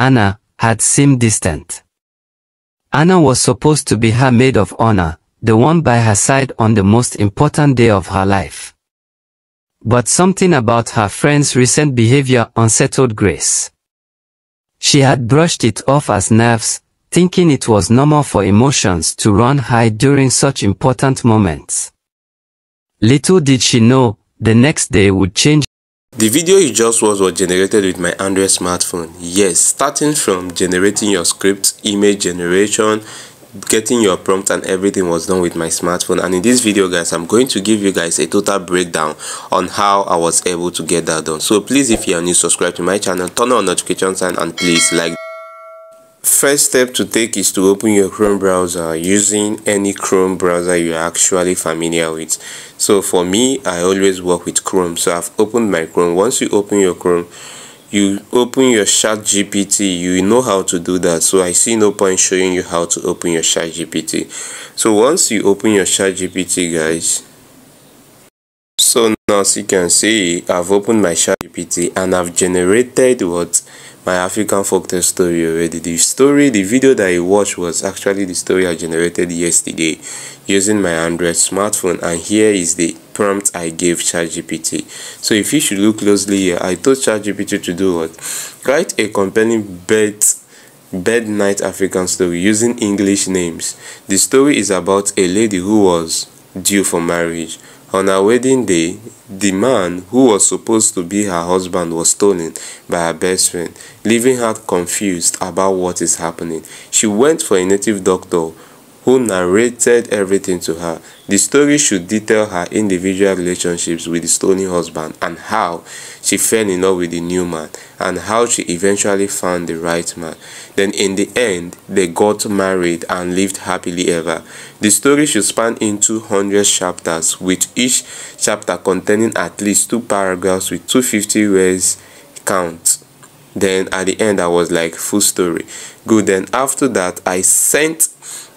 Anna, had seemed distant. Anna was supposed to be her maid of honor, the one by her side on the most important day of her life. But something about her friend's recent behavior unsettled Grace. She had brushed it off as nerves, thinking it was normal for emotions to run high during such important moments. Little did she know, the next day would change. The video you just watched was generated with my Android smartphone. Yes, starting from generating your script, image generation, getting your prompt and everything was done with my smartphone and in this video guys i'm going to give you guys a total breakdown on how i was able to get that done so please if you are new subscribe to my channel turn on notification sign and please like first step to take is to open your chrome browser using any chrome browser you're actually familiar with. So for me i always work with chrome. So i've opened my chrome. Once you open your chrome you open your chat gpt you know how to do that. So i see no point showing you how to open your chat gpt so once you open your chat gpt guys so now as you can see i've opened my chat gpt and i've generated what my African folktale story already. The story, the video that I watched was actually the story I generated yesterday using my Android smartphone and here is the prompt I gave ChatGPT. So if you should look closely here, I told ChatGPT to do what? Write a compelling bed bed night African story using English names. The story is about a lady who was due for marriage on her wedding day, the man who was supposed to be her husband was stolen by her best friend, leaving her confused about what is happening. She went for a native doctor who narrated everything to her. The story should detail her individual relationships with the stolen husband and how she fell in love with the new man and how she eventually found the right man. Then in the end, they got married and lived happily ever. The story should span into 100 chapters with each chapter containing at least two paragraphs with 250 words count. Then at the end, I was like, full story. Good. Then after that, I sent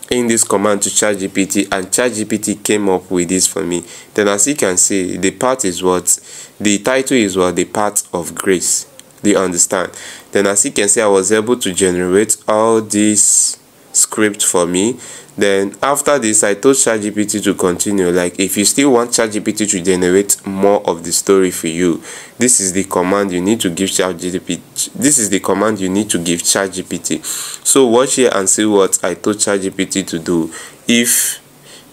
in this command to ChatGPT and ChatGPT came up with this for me. Then as you can see, the part is what the title is what the part of grace. Do you understand? Then as you can see, I was able to generate all this script for me then after this i told chatgpt to continue like if you still want chatgpt to generate more of the story for you this is the command you need to give chatgpt this is the command you need to give chatgpt so watch here and see what i told chatgpt to do if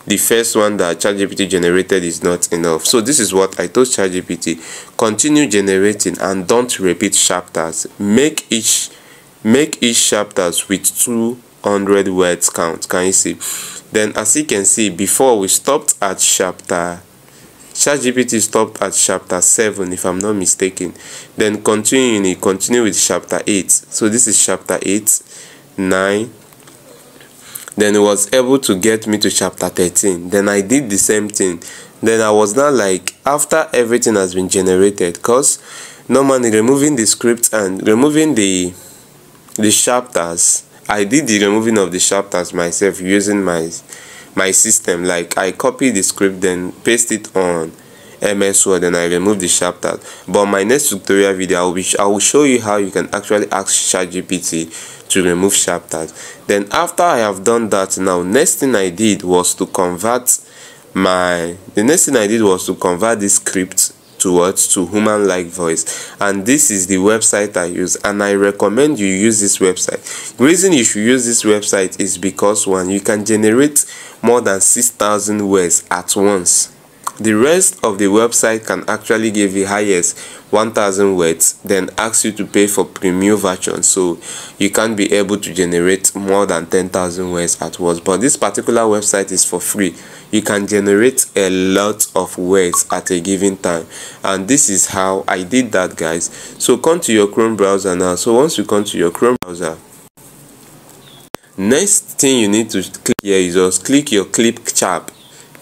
the first one that ChatGPT generated is not enough. So this is what I told ChatGPT. Continue generating and don't repeat chapters. Make each make each chapters with two 100 words count can you see? Then as you can see before we stopped at chapter ChatGPT stopped at chapter 7 if I'm not mistaken. Then continuing continue with chapter 8 so this is chapter 8 9 then it was able to get me to chapter 13 then I did the same thing. Then I was not like after everything has been generated because normally removing the script and removing the the chapters I did the removing of the chapters myself using my my system. Like I copy the script then paste it on MS Word and I remove the chapters but my next tutorial video I will, I will show you how you can actually ask ChatGPT to remove chapters then after I have done that now next thing I did was to convert my the next thing I did was to convert this script towards to human like voice. And this is the website i use and i recommend you use this website. The reason you should use this website is because one you can generate more than 6000 words at once the rest of the website can actually give you highest 1000 words then ask you to pay for premium version. So you can't be able to generate more than 10,000 words at once. But this particular website is for free. You can generate a lot of words at a given time. And this is how i did that guys. So come to your chrome browser now. So once you come to your chrome browser next thing you need to click here is just click your Clipchamp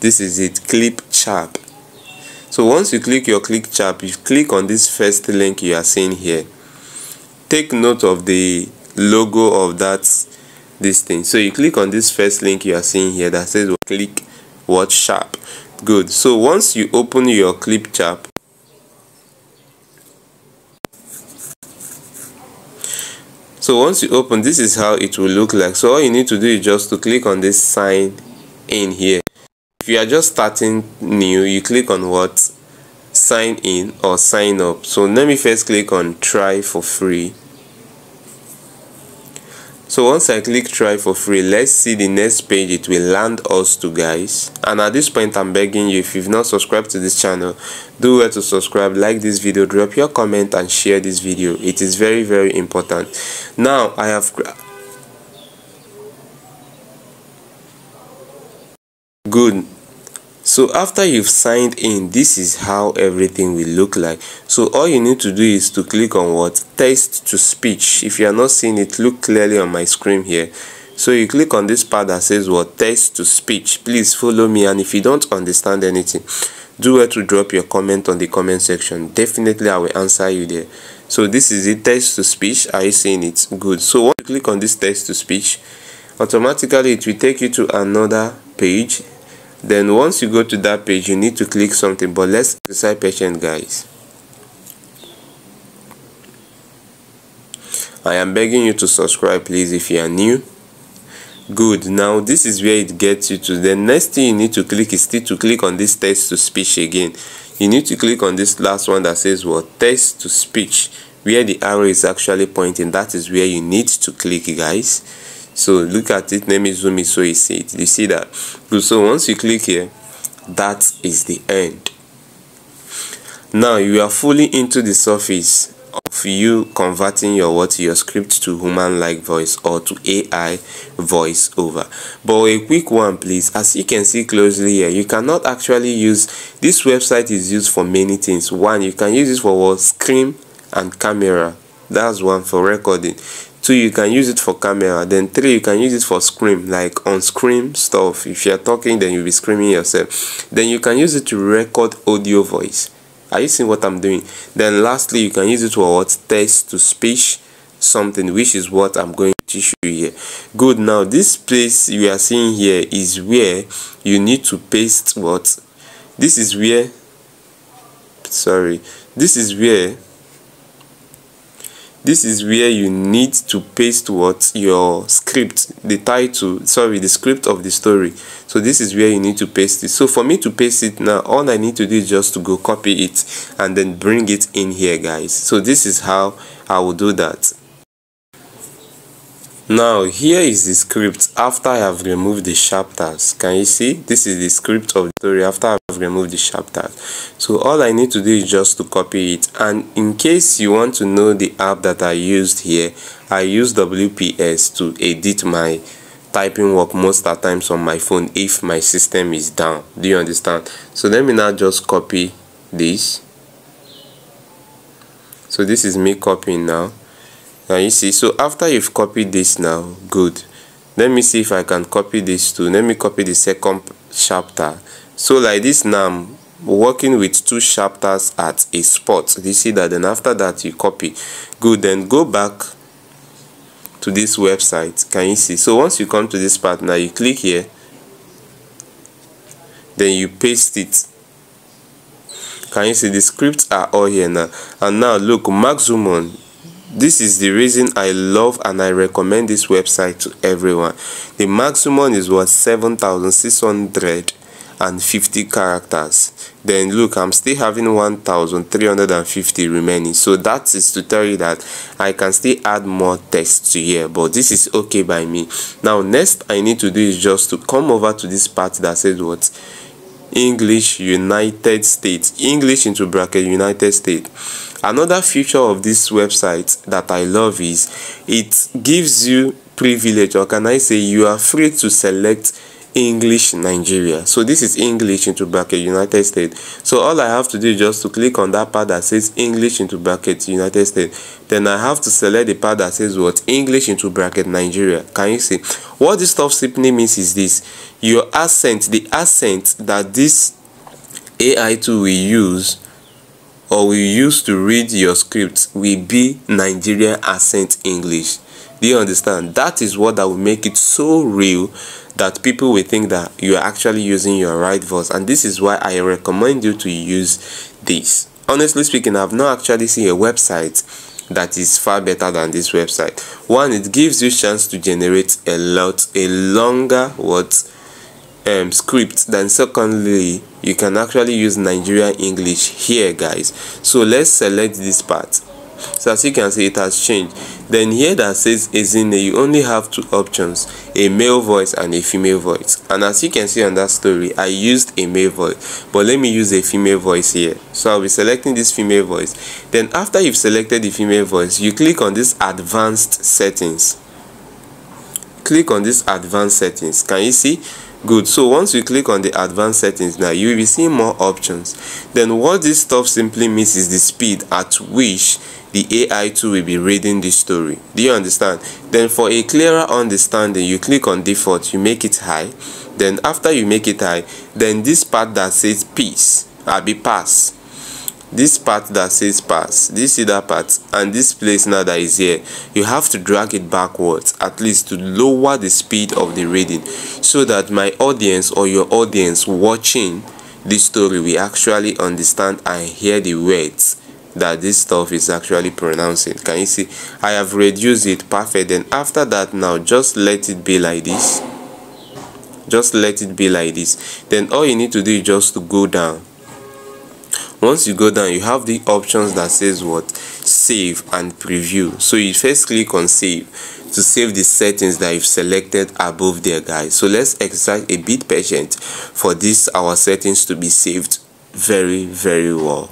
this is it Clipchamp. So once you click your Clipchamp you click on this first link you are seeing here take note of the logo of that this thing. So you click on this first link you are seeing here that says click watch sharp good. So once you open your Clipchamp so once you open this is how it will look like. So all you need to do is just to click on this sign in here if you are just starting new you click on what sign in or sign up. So let me first click on try for free. So once i click try for free let's see the next page. It will land us to guys. And at this point i'm begging you if you've not subscribed to this channel do well to subscribe like this video drop your comment and share this video. It is very very important. Now i have good so after you've signed in this is how everything will look like. So all you need to do is to click on what? Text to speech. If you are not seeing it look clearly on my screen here. So you click on this part that says what? Text to speech. Please follow me and if you don't understand anything do well to drop your comment on the comment section. Definitely i will answer you there. So this is it. Text to speech. Are you seeing it? Good. So once you click on this text to speech automatically it will take you to another page then once you go to that page you need to click something but let's exercise patient guys. I am begging you to subscribe please if you are new. Good. Now this is where it gets you to the next thing you need to click is still to click on this text to speech again. You need to click on this last one that says what? Text to speech where the arrow is actually pointing. That is where you need to click guys so look at it. Let me zoom it so you see it. You see that? So once you click here that is the end. Now you are fully into the surface of you converting your what your script to human like voice or to ai voice over but a quick one please. As you can see closely here you cannot actually use this website is used for many things. One you can use it for what? Screen and camera. That's one for recording two you can use it for camera then three you can use it for scream like on scream stuff. If you're talking then you'll be screaming yourself. Then you can use it to record audio voice. Are you seeing what i'm doing? Then lastly you can use it for what? Text to speech something which is what i'm going to teach you here. Good. Now this place you are seeing here is where you need to paste what? This is where sorry this is where this is where you need to paste what your script the title sorry the script of the story. So this is where you need to paste it. So for me to paste it now all i need to do is just to go copy it and then bring it in here guys. So this is how i will do that now here is the script after i have removed the chapters. Can you see? This is the script of the story after i've removed the chapters. So all i need to do is just to copy it. And in case you want to know the app that i used here i use wps to edit my typing work most of the times on my phone if my system is down. Do you understand? So let me now just copy this. So this is me copying now now you see so after you've copied this now good. Let me see if i can copy this too. Let me copy the second chapter. So like this now i'm working with two chapters at a spot. You see that? Then after that you copy. Good then go back to this website. Can you see? So once you come to this part now you click here. Then you paste it. Can you see? The scripts are all here now. And now look maximum this is the reason i love and i recommend this website to everyone. The maximum is what 7650 characters. Then look i'm still having 1350 remaining. So that is to tell you that i can still add more text to here but this is okay by me. Now next i need to do is just to come over to this part that says what english united states. English into bracket united states. Another feature of this website that i love is it gives you privilege or can i say you are free to select english nigeria. So this is english into bracket united states. So all i have to do is just to click on that part that says english into bracket united states. Then i have to select the part that says what? English into bracket nigeria. Can you see? What this stuff simply means is this. Your accent the accent that this ai tool will use or will use to read your script will be Nigerian accent English. Do you understand? That is what that will make it so real that people will think that you are actually using your right voice. And this is why I recommend you to use this. Honestly speaking, I've not actually seen a website that is far better than this website one it gives you chance to generate a lot a longer what um, script then secondly you can actually use Nigerian English here guys so let's select this part so as you can see it has changed. Then here that says Ezinne you only have two options a male voice and a female voice. And as you can see on that story I used a male voice but let me use a female voice here. So I'll be selecting this female voice. Then after you've selected the female voice you click on this advanced settings. Click on this advanced settings. Can you see good. So once you click on the advanced settings now you will be seeing more options. Then what this stuff simply means is the speed at which the AI tool will be reading the story. Do you understand? Then for a clearer understanding you click on default you make it high. Then after you make it high then this part that says peace I'll be pass this part that says pass this that part and this place now that is here you have to drag it backwards at least to lower the speed of the reading so that my audience or your audience watching this story will actually understand and hear the words that this stuff is actually pronouncing. Can you see? I have reduced it perfect. Then after that now just let it be like this. Just let it be like this. Then all you need to do is just to go down once you go down you have the options that says what? Save and preview. So you first click on save to save the settings that you've selected above there guys. So let's exercise a bit patient for this our settings to be saved very very well.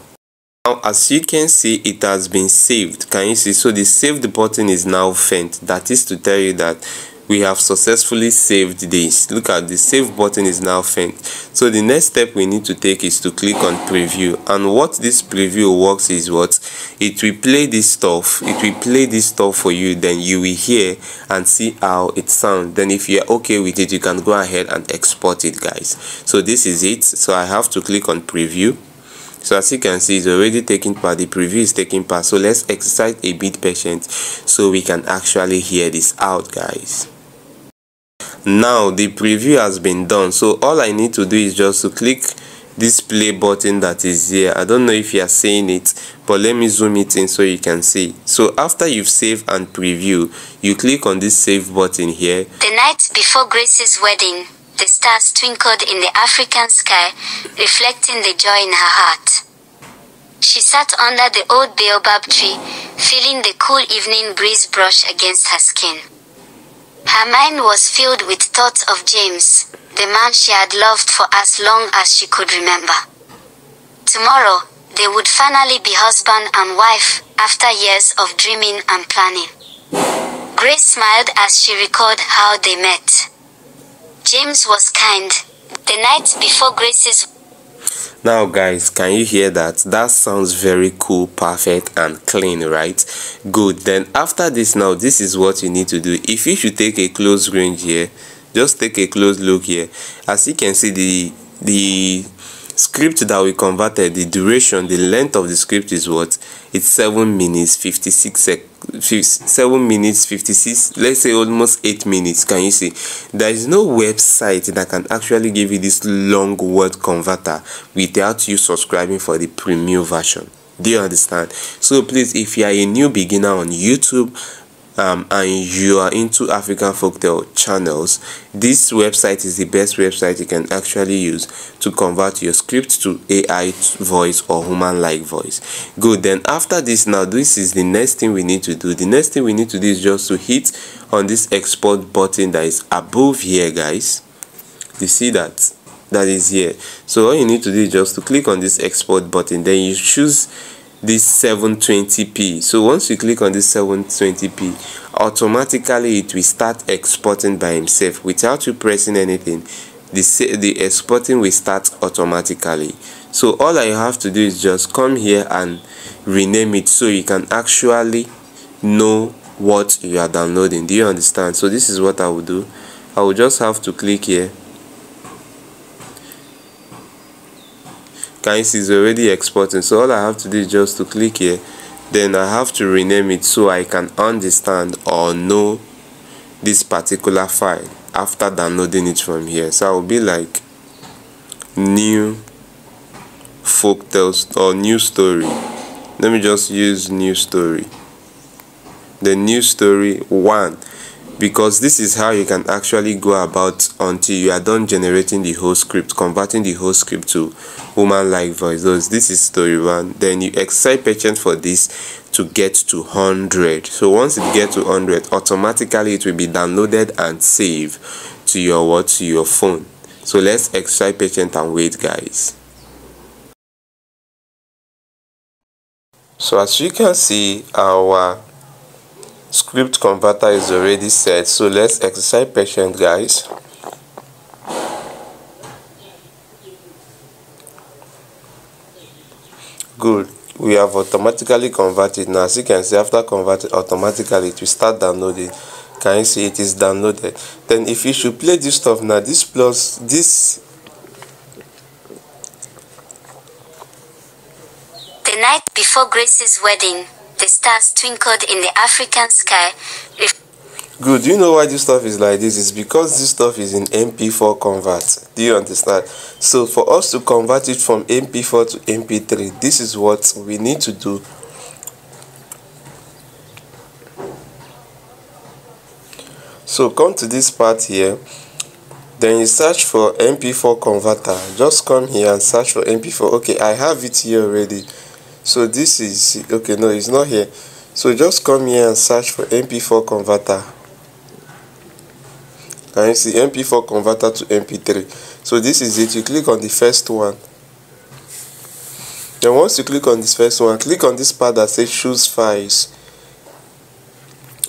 Now as you can see it has been saved. Can you see? So the saved button is now faint. That is to tell you that we have successfully saved this. Look at the save button is now faint. So the next step we need to take is to click on preview. And what this preview works is what? It will play this stuff. It will play this stuff for you. Then you will hear and see how it sounds. Then if you're okay with it you can go ahead and export it guys. So this is it. So i have to click on preview. So as you can see it's already taking part. The preview is taking part. So let's exercise a bit patience so we can actually hear this out guys now the preview has been done. So all i need to do is just to click this play button that is here. I don't know if you are seeing it but let me zoom it in so you can see. So after you've saved and preview you click on this save button here. The night before grace's wedding the stars twinkled in the african sky reflecting the joy in her heart. She sat under the old baobab tree feeling the cool evening breeze brush against her skin her mind was filled with thoughts of James, the man she had loved for as long as she could remember. Tomorrow, they would finally be husband and wife after years of dreaming and planning. Grace smiled as she recalled how they met. James was kind. The night before Grace's now guys can you hear that? That sounds very cool perfect and clean right? Good. Then after this now this is what you need to do. If you should take a close range here just take a close look here. As you can see the the script that we converted the duration the length of the script is what? It's 7 minutes 56 sec 7 minutes 56 let's say almost 8 minutes can you see? There is no website that can actually give you this long word converter without you subscribing for the premium version. Do you understand? So please if you are a new beginner on youtube um, and you are into African folktale channels, this website is the best website you can actually use to convert your script to AI voice or human-like voice. Good, then after this now, this is the next thing we need to do. The next thing we need to do is just to hit on this export button that is above here, guys. You see that? That is here. So all you need to do is just to click on this export button. Then you choose this 720p so once you click on this 720p automatically it will start exporting by himself. Without you pressing anything the the exporting will start automatically. So all i have to do is just come here and rename it so you can actually know what you are downloading. Do you understand? So this is what i will do. I will just have to click here can you see it's already exporting so all i have to do is just to click here. Then i have to rename it so i can understand or know this particular file after downloading it from here. So i will be like new folk tales or new story. Let me just use new story. The new story one because this is how you can actually go about until you are done generating the whole script converting the whole script to woman like voice. This is story one. Then you excite patience for this to get to 100 so once it get to 100 automatically it will be downloaded and saved to your what? To your phone. So let's excite patience and wait guys. So as you can see our script converter is already set so let's exercise patience guys. Good. We have automatically converted. Now as you can see after converting automatically it will start downloading. Can you see? It is downloaded. Then if you should play this stuff now this plus this the night before grace's wedding the stars twinkled in the African sky. Good. Do you know why this stuff is like this? It's because this stuff is in MP4 convert. Do you understand? So for us to convert it from MP4 to MP3, this is what we need to do. So come to this part here. Then you search for MP4 converter. Just come here and search for MP4. Okay, I have it here already so this is okay no it's not here. So just come here and search for mp4 converter. Can you see mp4 converter to mp3 so this is it. You click on the first one. Then once you click on this first one click on this part that says choose files.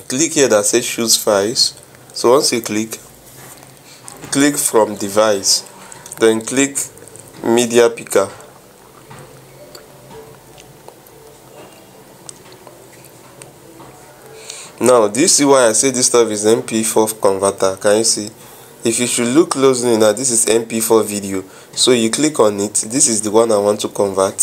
Click here that says choose files. So once you click click from device. Then click media picker now do you see why i say this stuff is mp4 converter? Can you see? If you should look closely now this is mp4 video. So you click on it. This is the one i want to convert.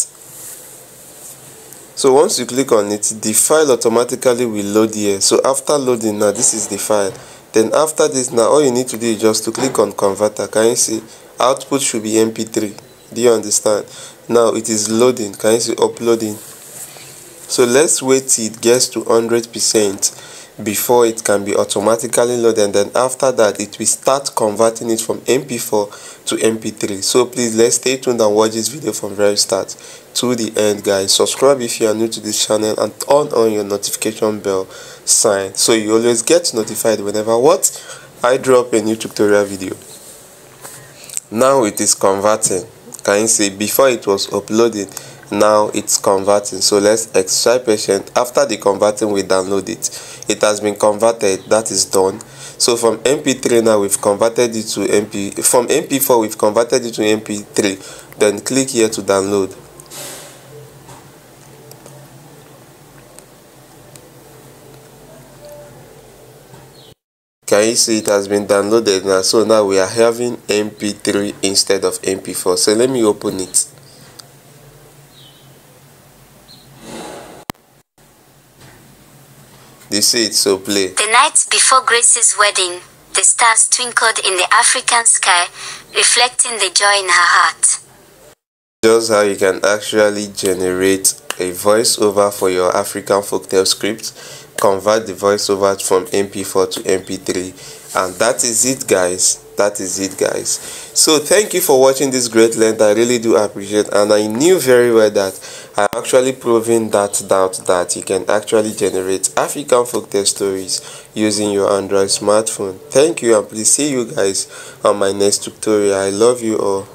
So once you click on it the file automatically will load here. So after loading now this is the file. Then after this now all you need to do is just to click on converter. Can you see? Output should be mp3 do you understand? Now it is loading. Can you see uploading so let's wait till it gets to 100 percent before it can be automatically loaded. And then after that it will start converting it from mp4 to mp3 so please let's stay tuned and watch this video from very start to the end guys. Subscribe if you are new to this channel and turn on your notification bell sign so you always get notified whenever what? I drop a new tutorial video. Now it is converting. Can you see? Before it was uploading now it's converting. So let's extract patient after the converting we download it. It has been converted. That is done. So from mp3 now we've converted it to mp from mp4 we've converted it to mp3 then click here to download. Can you see it has been downloaded now? So now we are having mp3 instead of mp4 so let me open it They say it's so play. The night before Grace's wedding, the stars twinkled in the African sky, reflecting the joy in her heart. Just how you can actually generate a voiceover for your African folktale script, convert the voiceover from MP4 to MP3, and that is it, guys. That is it guys. So thank you for watching this great length. I really do appreciate and i knew very well that i actually proven that doubt that you can actually generate african folktale stories using your android smartphone. Thank you and please see you guys on my next tutorial. I love you all